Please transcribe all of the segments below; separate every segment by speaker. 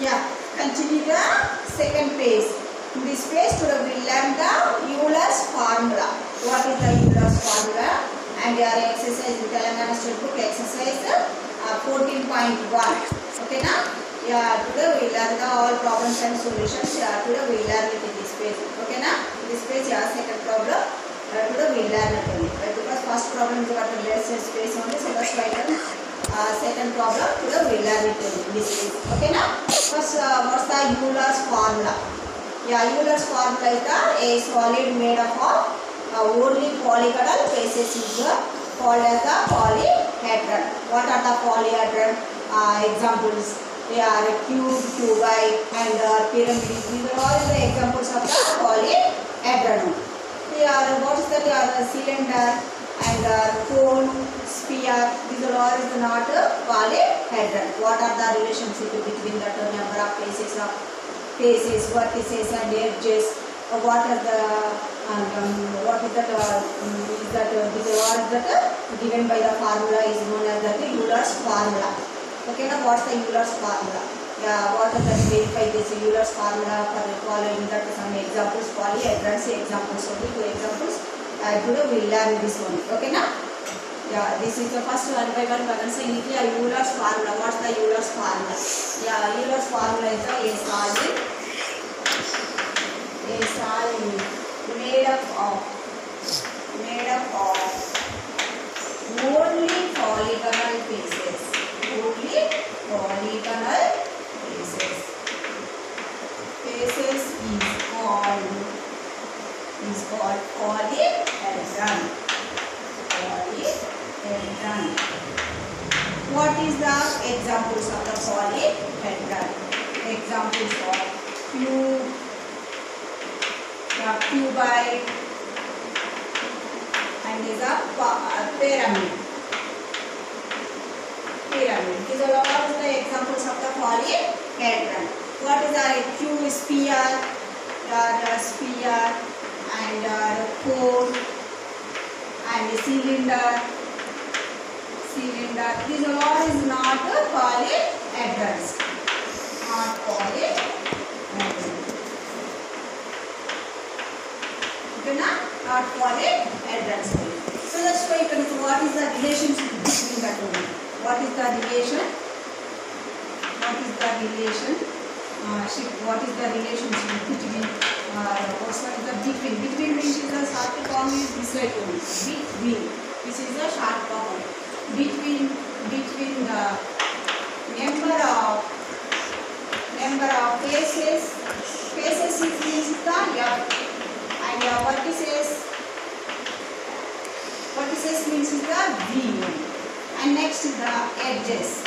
Speaker 1: Yeah, continue the second page. In this today we learn the Euler's formula. What is the Euler's formula? And your exercise in Telangana State Book exercise uh, 14.1. Okay, now? Yeah, today we learn the all problems and solutions. Yeah, today we learn it in this page. Okay, now? This page, yeah, second problem. Uh, today we learn it. Right? Because first problem is got less space only, so that's why uh, second problem it in this page. Okay, now? First, uh, what's the Euler's formula? Yeah, Euler's formula is the a solid made up of uh, only polygonal faces is called as the polyhedron. What are the polyhedron uh, examples? They are a cube, cuboid and uh, pyramid. These are all the examples of the polyhedron. They are what is that? They a cylinder and uh, cone, sphere. These are all is not polyhedron. What are the relationship between the two number of faces of faces, vertices and edges. Uh, what are the and, um, what is that? Uh, um, is that uh, these are all that uh, given by the formula is known as the Euler's formula. Okay, now what's the Euler's formula? Yeah, what is that verify this Euler's formula for following that some examples, polyhedrons examples, only two examples. ఇప్పుడు విల్లాన్ this one ఓకేనా yeah this is the first one by one one so ఇది ఆ Euler's formula what's the Euler's formula yeah Euler's formula is a solid a solid made up of made up of only polygonal is the examples of the polyhedron? Examples of cube, the cuboid, and is a pa- uh, pyramid. Pyramid. These are all the examples of the polyhedron. What is a cube sphere, the, the sphere, and uh, the cone, and the cylinder cylinder. Are all is not a polyhedrons. Not polyhedrons. Okay, na? Not polyhedrons. So that's why you can what is the relationship between the two? What is the relation? What is the relation? Uh, what is the relationship between uh, what's the between? Between means the short form is this way only. Between. This is the short form. Between between the number of number of faces faces is means the F and the vertices vertices means the V and next the edges.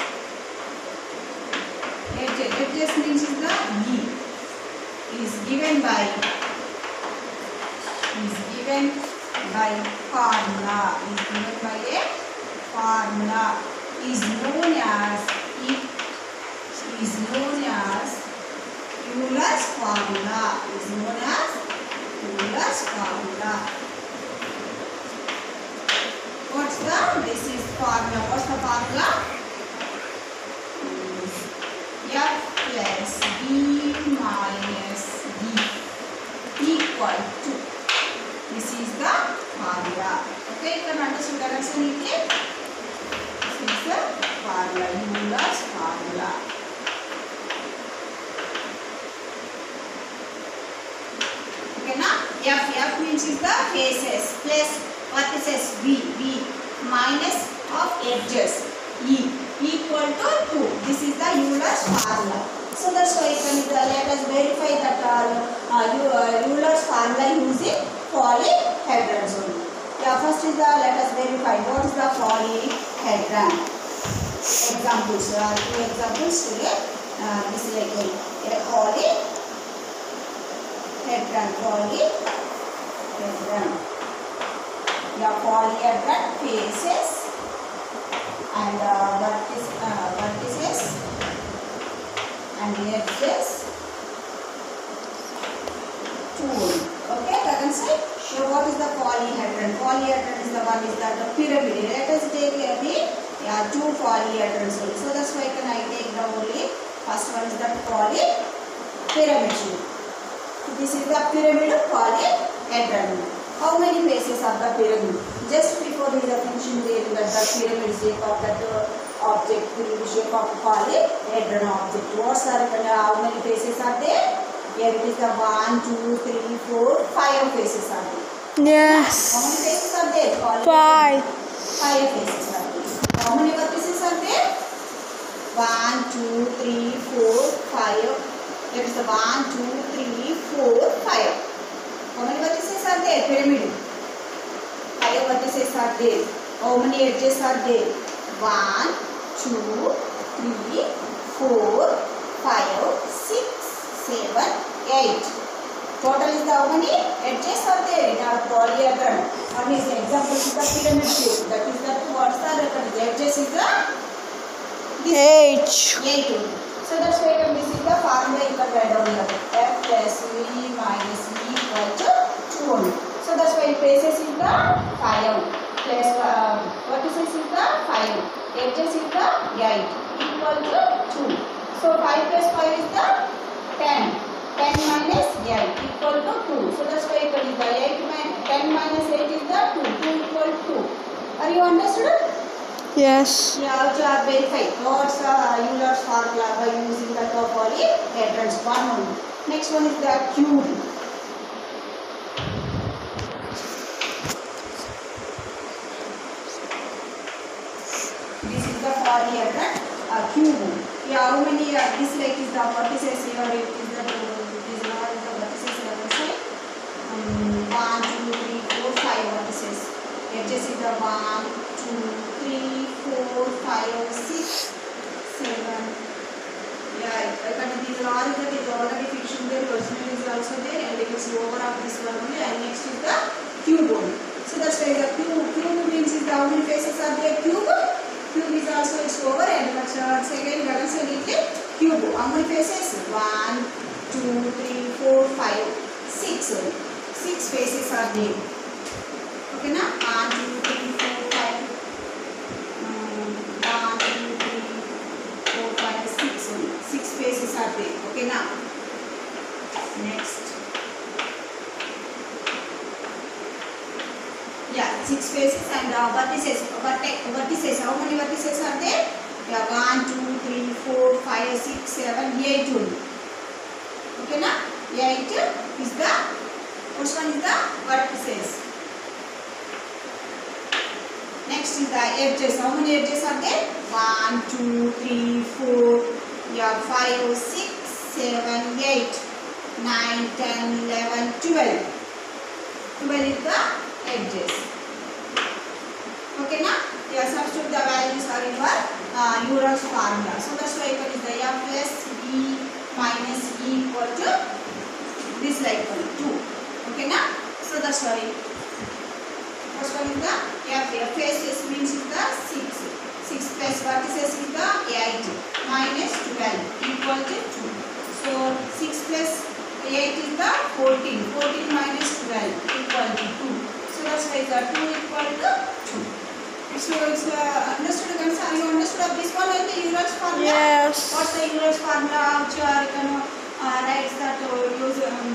Speaker 1: Edges edges means the E is given by is given by formula is formula is known as is known as Euler's formula. Is known as Euler's formula. What's the this is formula. What's the formula? F plus B minus D equal to. This is the formula. Okay you can understand that answer neatly this is the formula Euler's formula okay now F F means is the faces plus vertices V V minus of edges E equal to 2 this is the Euler's formula so that's why can uh, let us verify that uh, uh, uh, Euler's formula using polyhedrons only yeah first is the let us verify what is the polyhedron examples there are two examples today uh, this is like a, a polyhedron polyhedron yeah polyhedron faces. And uh, vertices, uh, vertices and edges tool okay inside so what is the polyhedron polyhedron is the one is that the pyramid. Let us take uh, the yeah, two polyhedrons only so that's why can I take the only first one is the poly pyramid shape. This is the pyramid of polyhedron. How many faces are the pyramid? Just before we are finishing the, pyramid shape of that uh, object, the shape of polyhedron object. What's are how many faces are there? Here it is the one, two, three, four, five faces are there.
Speaker 2: Yes.
Speaker 1: How many faces are there? Polyhedron?
Speaker 2: Five.
Speaker 1: Five faces. How many vertices are there? One, two, three, four, five. That is the one, two, three, four, five. How many vertices are there? Pyramid. Five vertices are there. How many edges are there? One, two, three, four, five, six, seven, eight. Total is the how many edges are there in our polyhedron? One is the example is the pyramid shape. That is the what's the the edges is the this
Speaker 2: H.
Speaker 1: So that's why this is the formula down here. F plus V minus V equal to two only. So that's why faces is the five plus uh, vertices is the five. Edges is the eight equal to two. So five plus five is the ten. 10 minus 8 equal to 2. So that's why it is the 8 min 10 minus 8 is the 2. 2 equal to 2. Are you understood?
Speaker 2: Yes.
Speaker 1: You have to have verify what's uh, Euler's formula by using the polyhedrons. One only. Next one is the cube. This is the polyhedron uh, cube. Yeah, how many uh, this like is the vertices here? It is the this is all the vertices here. Also. Um, one, two, three, four, five vertices. Edges is the one, two, three, four, five, six, seven. But these are all is already fixed there. Original is also there, and it is over of this one only. And next is the cube only. So that's why the cube. Cube means is the how faces are there? Cube. Cube is also it's over, and we are also need the cube. How many faces? One, two, three, four, five, six. only. Six faces are there. 1, 2, 3, 4, you 5, 6, 7, 8, 9, 10, 11, 12. 12 is the edges. Okay, now you have substitute the values are in your uh, Euler's formula. So that's why equal is the F plus E minus E equal to this like 2. Okay, now so that's why. First one is the F. F faces means the 6. 6 plus vertices is the 8 minus 12 equal to 2. So 6 plus 8 is the 14. 14 minus 12 equal to 2. So that's why the 2 equal to 2. So it's uh, understood. Are you understood of this one and the Euler's formula?
Speaker 2: Yes.
Speaker 1: What's the Euler's formula? Which you are you know, uh, writes that uh, use um,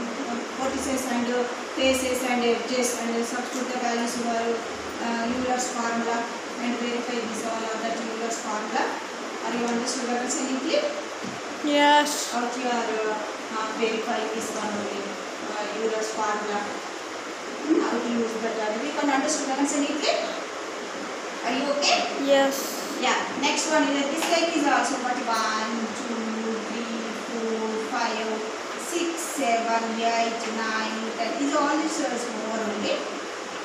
Speaker 1: vertices and uh, faces and edges and uh, substitute the values our uh, Euler's formula and verify this all other Euler's formula. Are you understood anything?
Speaker 2: Yes.
Speaker 1: Or you are uh, uh verifying this one only, uh, Euler's formula. Hmm? How to use that one. We can understood anything? Are you okay?
Speaker 2: Yes.
Speaker 1: Yeah. Next one is this Like is also but 1, 2, 3, 4, 5, 6, 7, 8, 9, 10. These all is more only.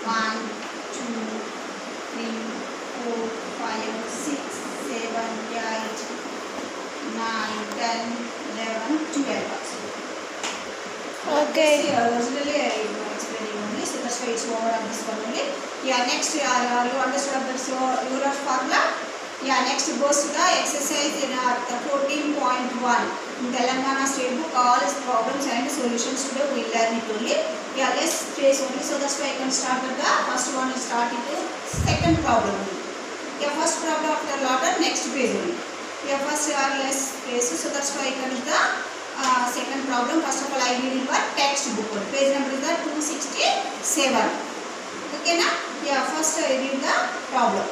Speaker 1: 1, seven, eight, nine, ten, eleven, twelve. also.
Speaker 2: Okay.
Speaker 1: Uh, originally I was explaining only, so that's why it's over on this one only. Yeah, next uh, uh, you understood the so Euler's formula. Yeah, next goes to the exercise in uh, the 14.1 in Telangana State Book. All its problems and solutions today we learn it only. Yeah, let's trace only. So that's why I can start with the first one. is start it to second problem. only. Yeah, first problem after ladder, next page only. Yeah, first are less places, so that's why I can second problem. First of all, I read in one textbook. Page number is the 267. Okay, na? Yeah, first I read the problem.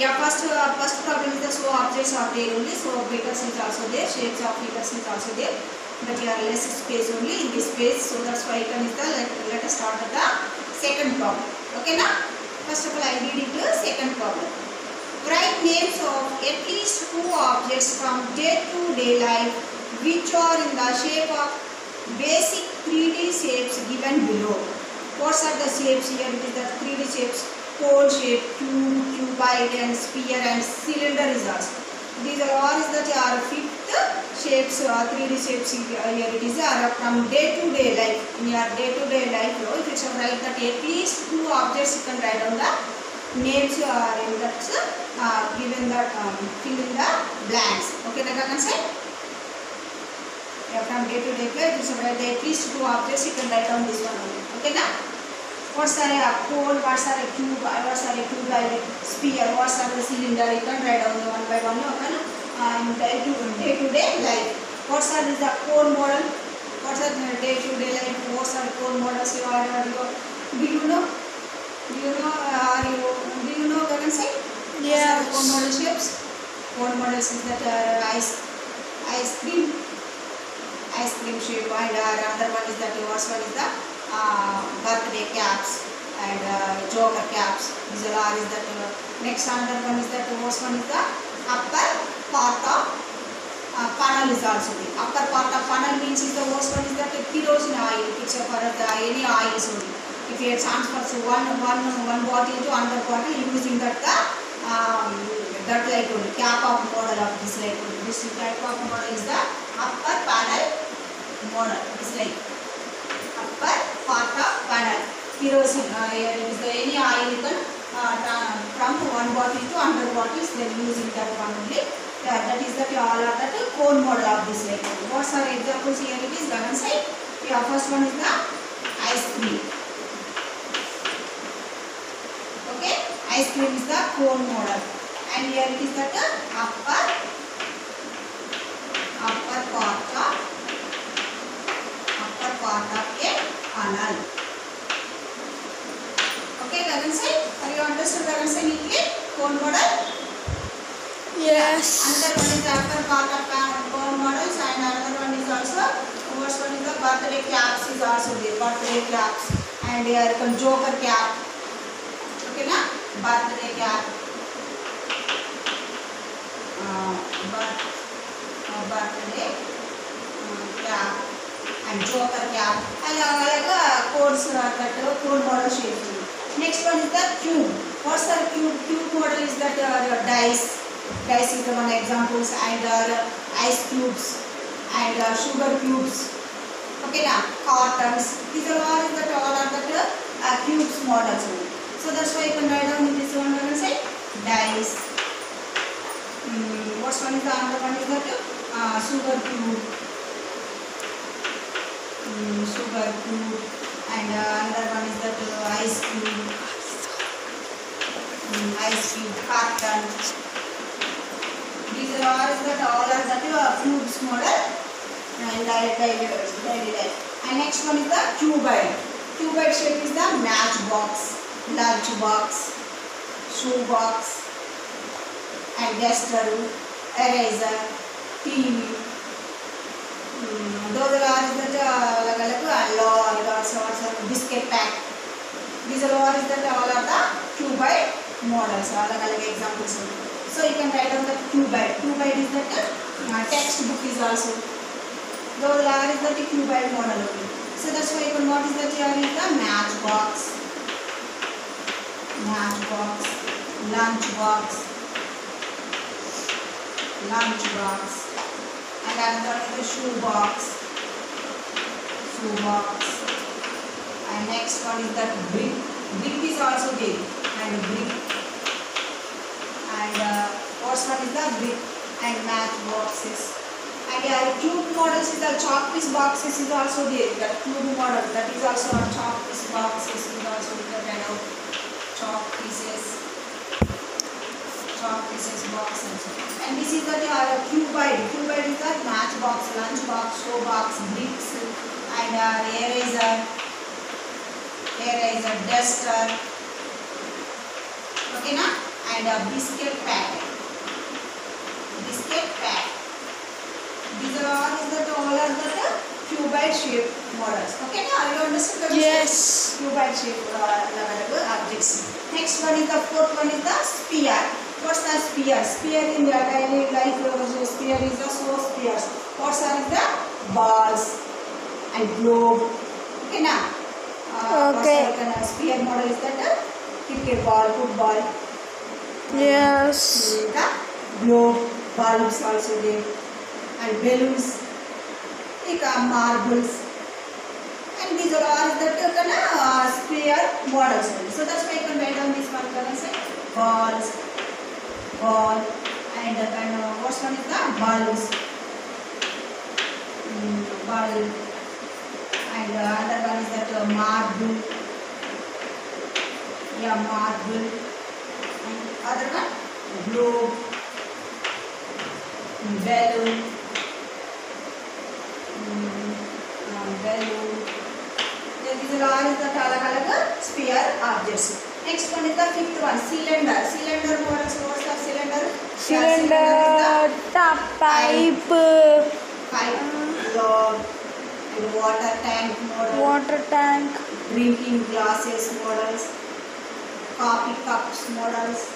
Speaker 1: Yeah, first uh, first problem is the so objects are there only. So figures is also there. Shapes of figures is also there. But here less space only in this space. So that's why icon is the let, let us start with the second problem. Okay, na? First of all, I read into second problem. Write names of at least two objects from day-to-day life which are in the shape of basic 3D shapes given below. What are the shapes here? It is the 3D shapes, cone shape, cube, cuboid and sphere and cylinder is also. These are all is that are fifth shapes, uh, 3D shapes here it is are from day-to-day life. In your day-to-day life, no, if you shall write that at least two objects you can write down the names are in that uh, given that um, fill in the blanks. Okay, that I can say. Yeah, from day to day play, you should write at least two objects. You can write down this one only. Okay, na? What's are a cone? What's are a cube? What's are a cube? Like sphere? What's are the cylinder? You can write down one by one. Okay, na? And day to day to day life. What's are the cone model? What's are the day to day life? What's are cone models? You are, are you? Do you know? Do you know? Are you? Do you know? Can I say?
Speaker 2: Yes.
Speaker 1: Cone model shapes. Cone models is that uh, ice ice cream ice cream shape and uh, another one is that yours one is the uh, birthday caps and uh, joker caps these are is that uh, next another one is that yours one is the upper part of uh, funnel is also there upper part of funnel means is the worst one is that kerosene oil picture for the any oil is only if you transfer so one one one bottle to another bottle using that the um, that like only cap of model of this like only. this type of model is the upper panel model it's like upper part of panel kerosene uh, here is the any oil you can uh, from one bottle to another bottle is then using that one only all are that cone model of this like only. what's our examples here it is given side yeah first one is the ice cream okay ice cream is the cone model and here it is that uh, upper upper part of upper part of a funnel okay Gagan side have you understood Gagan side neatly cone model
Speaker 2: Yes.
Speaker 1: another one is the upper part of pa- cone models and another one is also first one is the birthday caps is also there birthday caps and here you can joker cap okay na birthday cap uh, birth, uh, birthday uh, cap and joker cap and అలాగా codes that cone model shape next one is the cube what's the cube cube model is that uh, one examples and uh, ice cubes and uh, sugar cubes. Okay now cartons. These are all that all are that uh, cubes models so that's why you can write down this one and say dice. Mm, what's one is the another one is that uh, sugar cube. Mm, sugar cube. And uh, another one is that uh, ice cube. Mm, ice cube carton these is all are that cubes model and daily, life. And next one is the cuboid. Cuboid shape is the match box, lunch box, shoe box, and duster, eraser, TV. Mm, those are all that uh, of lots of biscuit pack. These are all that all are the cuboid models, all are like examples. So you can write down the cuboid. Cuboid is that uh, textbook is also. Those are is the cuboid model only. So that's why you can what is that here is the matchbox, matchbox, lunchbox, lunchbox, and another is the shoebox, shoebox, and next one is that brick. Brick is also there, and brick, and uh, first one is the brick and matchboxes. And yeah, cube models is the chalk piece boxes is also there. That cube model that is also a chalk piece boxes is also the kind of chalk pieces, chalk pieces box and this is the uh, cuboid. Cuboid is the matchbox, lunch box, show box, bricks, and uh, eraser, eraser, duster. Okay, na? And a biscuit packet. Biscuit pack. These are all is that all are the cuboid shape models. Okay, now you understood? the
Speaker 2: Yes.
Speaker 1: cuboid shape uh, objects. Next one is the fourth one is the sphere. What's the sphere? Sphere in the daily life, uh, sphere is the so spheres. What's are the balls and globe. Okay, now. Uh,
Speaker 2: Okay.
Speaker 1: Sphere model is that uh, cricket ball, football.
Speaker 2: Yes.
Speaker 1: The globe, bulbs also there, and balloons, like uh, marbles, and these are all that uh, uh, sphere models. So that's why you can write down this one. I say balls, ball, and uh, kind of what's one is the bulbs, mm, bulb, and uh, other one is that uh, marble. Yeah, marble. Other one globe, balloon, mm, uh, balloon. Then these are all is the अलग-अलग sphere objects. Next one is the fifth one, cylinder. Cylinder models. What's the cylinder? Yeah,
Speaker 2: Cylinder, tap pipe,
Speaker 1: pipe, log, and water tank model.
Speaker 2: water tank,
Speaker 1: drinking glasses models, coffee cups models.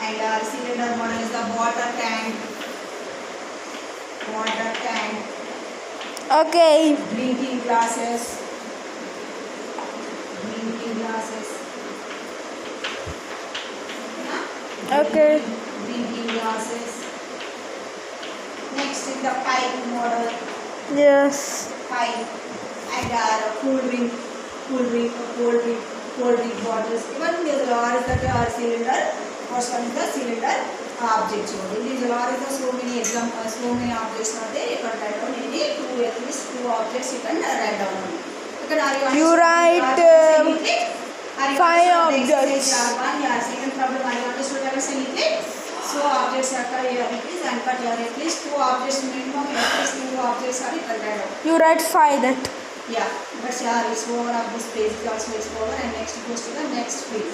Speaker 1: And our cylinder model is the water tank. Water tank.
Speaker 2: okay,
Speaker 1: Drinking glasses. Drinking glasses.
Speaker 2: Okay.
Speaker 1: Drinking glasses. Next is the pipe model.
Speaker 2: yes,
Speaker 1: Pipe. And our cool drink, cool drink, cold drink, cold drink bottles. Even these are all that are cylinder. Is the cylinder first one is the cylinder object so there is a first one is the cylinder object చూడండి దీంట్లో RS so many example so many objects అంటే ఇక్కడ right down ఇది two at least two objects ఇక్కడ right down ఇక్కడ you
Speaker 2: write five objects
Speaker 1: second problem I understood second so objects అక్కడ at least and but your at least two objects minimum at least two objects are ఇక్కడ write down
Speaker 2: you write five that
Speaker 1: yeah but yeah is over of this page is also is over and next goes to the next page